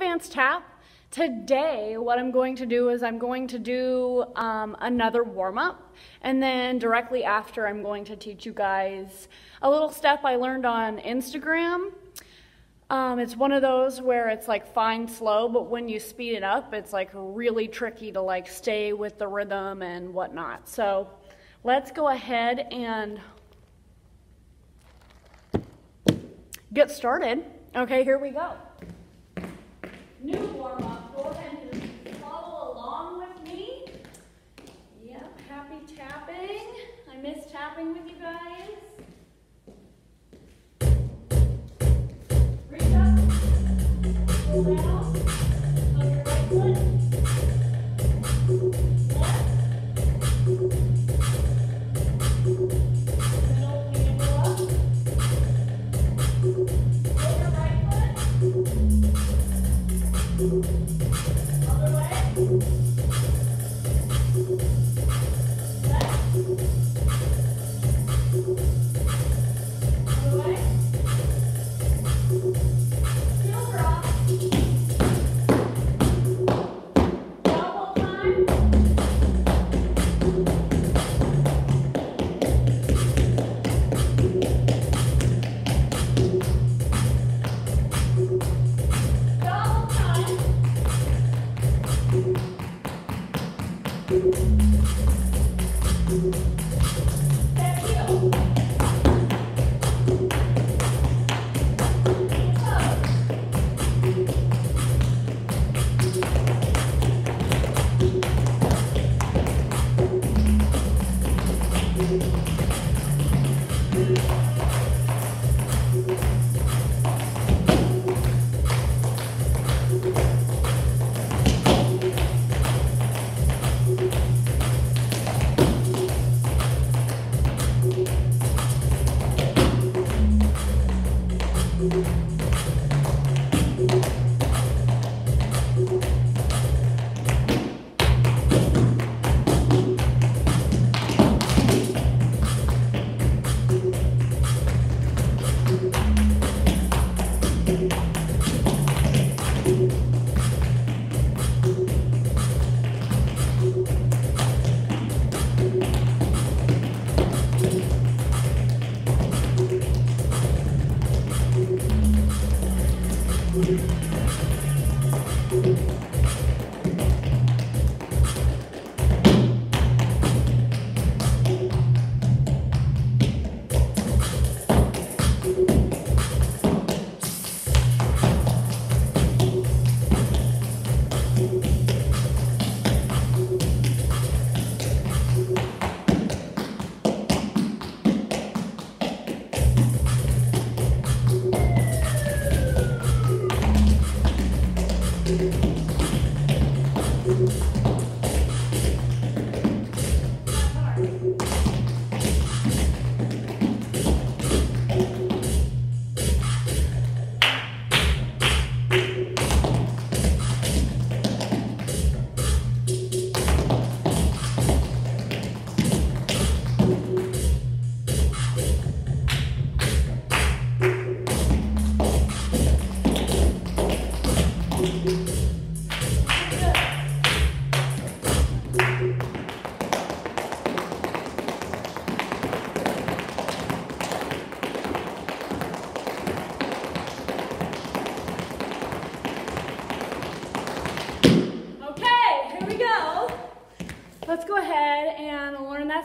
advanced tap. Today, what I'm going to do is I'm going to do um, another warm up, and then directly after, I'm going to teach you guys a little step I learned on Instagram. Um, it's one of those where it's like fine slow, but when you speed it up, it's like really tricky to like stay with the rhythm and whatnot. So let's go ahead and get started. Okay, here we go. New warm up. Go ahead and follow along with me. Yep, happy tapping. I miss tapping with you guys. Reach up, pull down, Other way.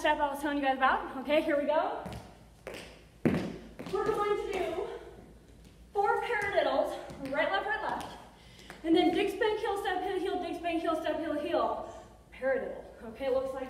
Step I was telling you guys about. Okay, here we go. We're going to do four paradiddles, right, left, right, left. And then dig, spank, heel, step, heel, heel, dig, spank, heel, step, heel, heel. Paradiddle. Okay, it looks like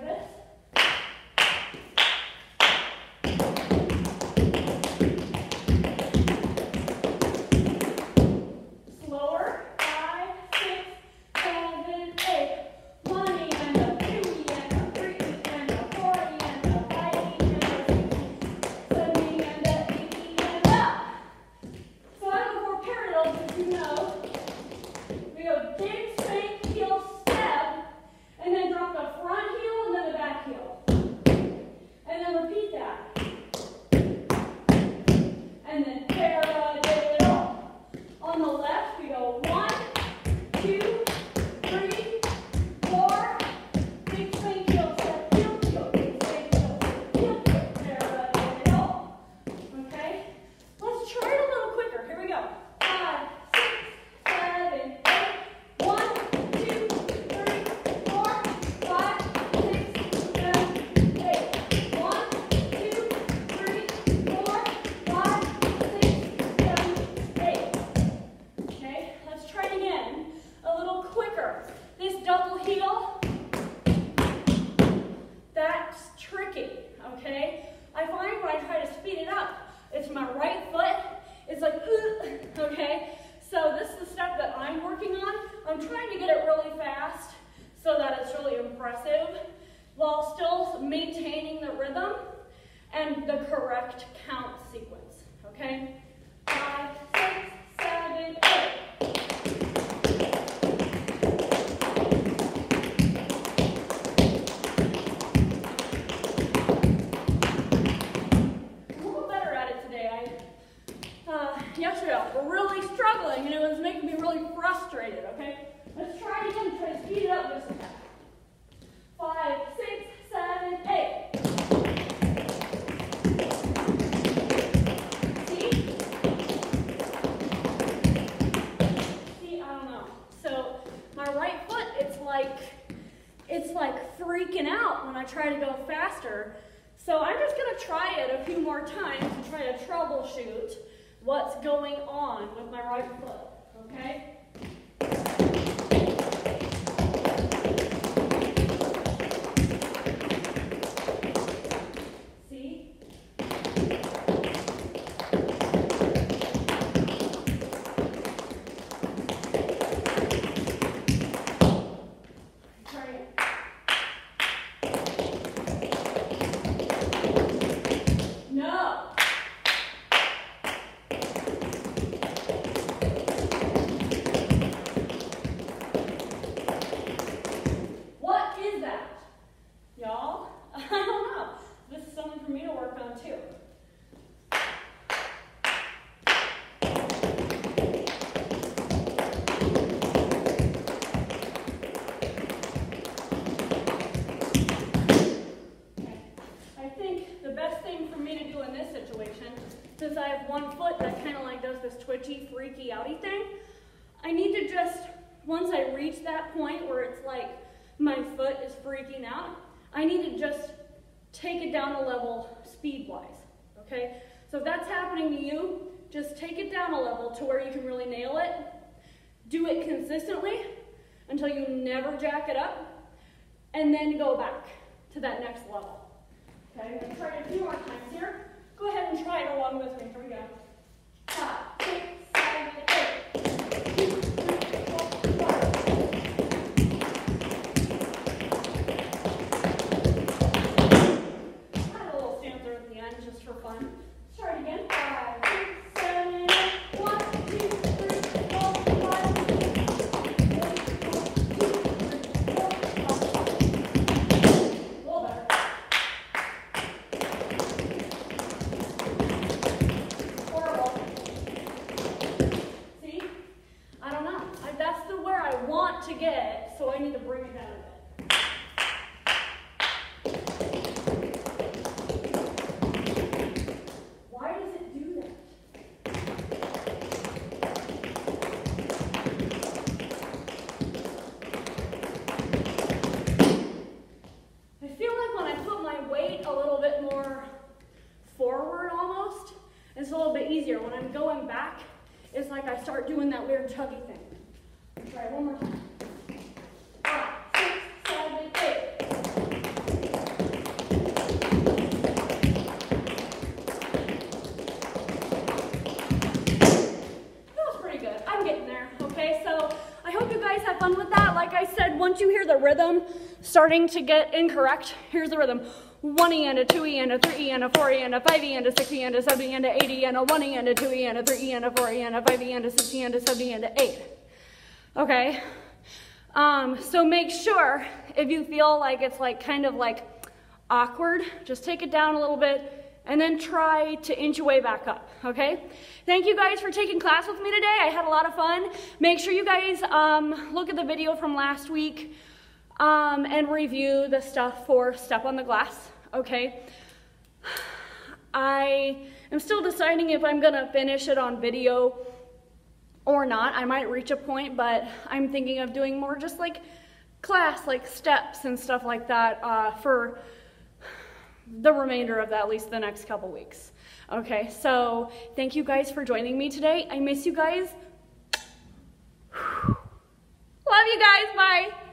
okay? I find when I try to speed it up, it's my right foot, it's like, okay? So this is the stuff that I'm working on. I'm trying to get it really fast so that it's really impressive while still maintaining the rhythm and the correct count sequence, okay? Try to go faster. So I'm just gonna try it a few more times to try to troubleshoot what's going on with my right foot, okay? See? Try it. No. What is that? Y'all? I don't know. This is something for me to work on too. Okay. I think the best thing for me to do in this situation, since I have one foot that kind of like does this twitchy, freaky outy thing, I need to just, once I reach that point where it's like my foot is freaking out, I need to just take it down a level speed-wise, okay? So if that's happening to you, just take it down a level to where you can really nail it. Do it consistently until you never jack it up, and then go back to that next level. Okay, I'm gonna try it a few more times here. Go ahead and try it along with me. Here we go. Five, six, seven, eight. Two, three, four, five. I had a little stanza at the end just for fun. Let's try it again. Five, six, seven, eight. One, two, three, four, five. One, two, three, four, five. A little better. Horrible. See? I don't know. I, that's the where I want to get, so I need to bring it down a bit. Why does it do that? I feel like when I put my weight a little bit more forward almost, it's a little bit easier. When I'm going back, it's like I start doing thing. One more time. That was pretty good. I'm getting there. Okay, so I hope you guys have fun with that. Like I said, once you hear the rhythm starting to get incorrect, here's the rhythm. One E and a two E and a three E and a four E and a five E and a six E and a seven E and a eight E and a one E and a two E and a three E and a four E and a five E and a six E and a seven E and a eight. Okay. Um, so make sure if you feel like it's like kind of like awkward, just take it down a little bit and then try to inch your way back up, okay? Thank you guys for taking class with me today. I had a lot of fun. Make sure you guys um, look at the video from last week um, and review the stuff for Step on the Glass, okay? I am still deciding if I'm gonna finish it on video or not. I might reach a point, but I'm thinking of doing more just like class, like steps and stuff like that uh, for the remainder of that, at least the next couple weeks. Okay, so thank you guys for joining me today. I miss you guys. Love you guys. Bye.